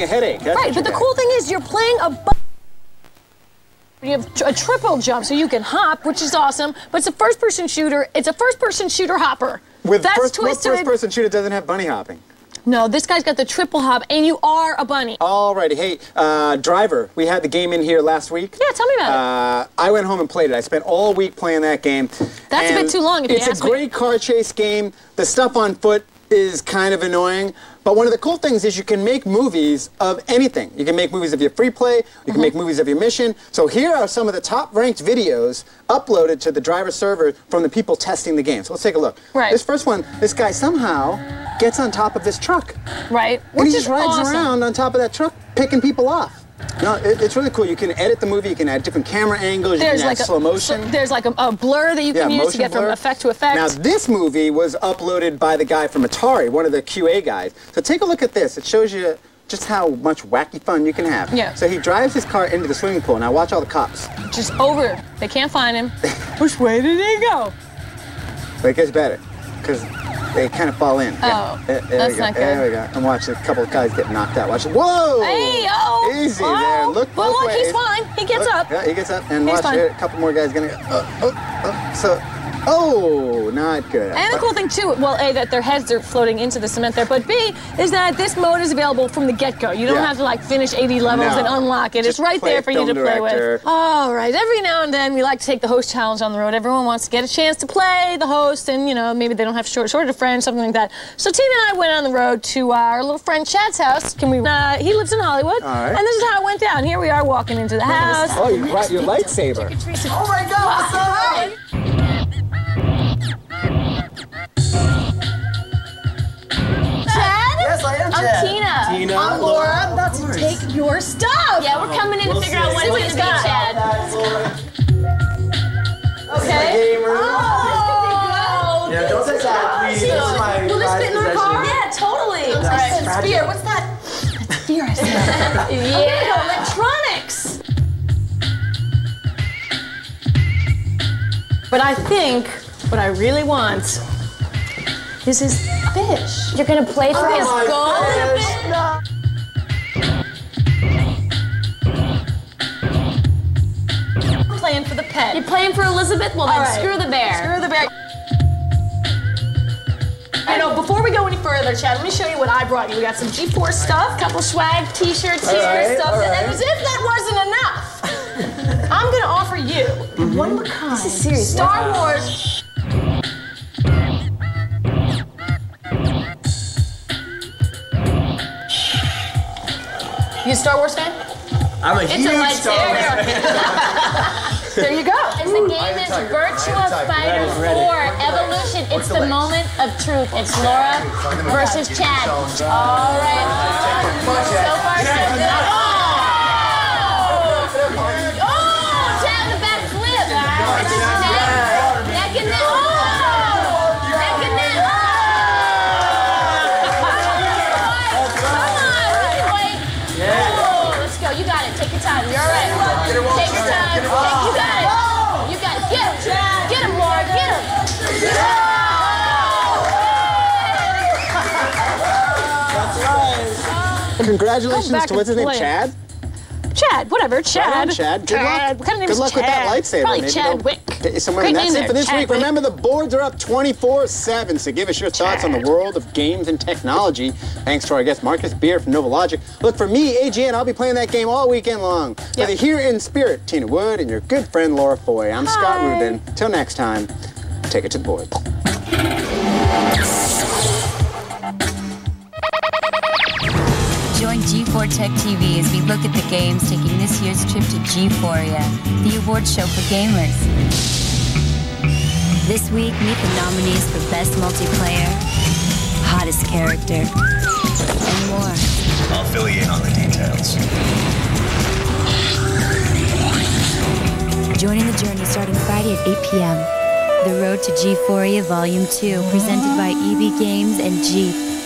getting a headache. That's right, but the cool thing is you're playing a. You have a triple jump, so you can hop, which is awesome. But it's a first-person shooter. It's a first-person shooter hopper. With That's first, twisted. first-person shooter doesn't have bunny hopping? No, this guy's got the triple hop, and you are a bunny. Alrighty, hey, uh, Driv3r, we had the game in here last week. Yeah, tell me about it. Uh, I went home and played it. I spent all week playing that game. That's a bit too long, if you It's a me. great car chase game. The stuff on foot is kind of annoying. But one of the cool things is you can make movies of anything. You can make movies of your free play. You can Mm-hmm. make movies of your mission. So here are some of the top ranked videos uploaded to the driver server from the people testing the game. So let's take a look. Right. This first one, this guy somehow gets on top of this truck. right? And Which he just rides awesome. around on top of that truck, picking people off. No, it, it's really cool. You can edit the movie. You can add different camera angles. You There's can add like a slow motion. There's like a, a blur that you yeah, can use to get from effect to effect. Now this movie was uploaded by the guy from Atari, one of the QA guys. So take a look at this. It shows you just how much wacky fun you can have. Yeah. So he drives his car into the swimming pool. Now watch all the cops. just over. They can't find him. Which way did he go? But it gets better because they kind of fall in. Oh, yeah. There, that's we go. not good. There we go. And watch a couple of guys get knocked out. Watch it. Whoa! Hey, oh! Easy oh. there. Look Well, both look, he's ways. fine. He gets Look, up. Yeah, he gets up and He's watch fine. here. A couple more guys gonna go. Oh, oh, oh. So, oh, not good. And the cool thing too, well, A, that their heads are floating into the cement there, but B, is that this mode is available from the get-go. You don't Yeah. have to like finish 80 levels No. and unlock it. Just it's right there for you film to play with. All right, every now and then we like to take the host challenge on the road. Everyone wants to get a chance to play the host and, you know, maybe they don't have short, shorter friends, something like that. So Tina and I went on the road to our little friend Chad's house. Can we, uh, he lives in Hollywood. All right. And this is how it went down. Here we are walking into the house. Oh, you brought your lightsaber. Oh my God, what's up? Tina. Tina. I'm Laura. I'm about to take your stuff. Yeah, we're coming in to figure out what it's going to be, Chad. Okay. Game room. Oh, Yeah, don't touch that, please. This is my Will this prized fit in our car? Yeah, totally. That's Alright. Spear, what's that? That's Spear, I said. yeah. electronics. But I think what I really want is fish. You're gonna play for his goal? fish. I'm playing for the pet. You're playing for Elizabeth? Well, then right. screw the bear. Screw the bear. I know, before we go any further, Chad, let me show you what I brought you. We got some G4 stuff, Couple swag t-shirts here. right. stuff, all and as if that wasn't enough, I'm gonna offer you Mm-hmm. one of a kind This is serious. Star Wars. You a Star Wars fan? I'm a It's huge a Star Wars fan. There you go. As the game is tiger. Virtua I am tiger. Fighter 4 Evolution. It's the the legs? moment of truth. It's Laura versus Chad. All right. So far, so good. Congratulations to what's his name. Chad? Chad, whatever. Chad. Right Chad. Good Chad. luck. What kind of name Good luck with that lightsaber. Probably Maybe Chad Wick. Somewhere. Great that's it for this Chad week. Wick. Remember, the boards are up 24-7, so give us your thoughts on the world of games and technology. Thanks to our guest, Marcus Beer from Novalogic. Look, for me, AGN, I'll be playing that game all weekend long. Whether here in spirit, Tina Wood and your good friend, Laura Foy. I'm Scot Rubin. Till next time, take it to the board. Tech TV as we look at the games taking this year's trip to G4ia, the award show for gamers. This week, meet the nominees for Best Multiplayer, Hottest Character, and more. I'll fill you in on the details. Joining the journey starting Friday at 8 p.m. The Road to G4ia Volume 2, presented by EB Games and Jeep.